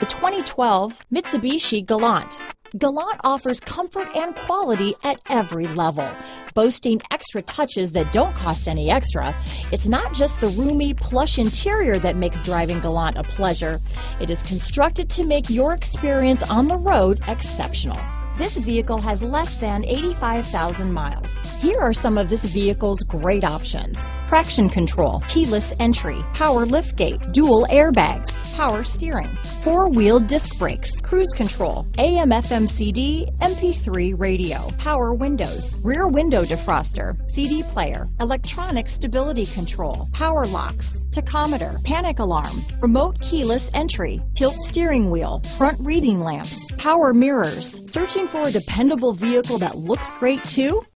The 2012 Mitsubishi Galant. Galant offers comfort and quality at every level. Boasting extra touches that don't cost any extra, it's not just the roomy, plush interior that makes driving Galant a pleasure. It is constructed to make your experience on the road exceptional. This vehicle has less than 85,000 miles. Here are some of this vehicle's great options. Traction control, keyless entry, power liftgate, dual airbags, power steering, four-wheel disc brakes, cruise control, AM FM CD, MP3 radio, power windows, rear window defroster, CD player, electronic stability control, power locks, tachometer, panic alarm, remote keyless entry, tilt steering wheel, front reading lamps, power mirrors. Searching for a dependable vehicle that looks great too?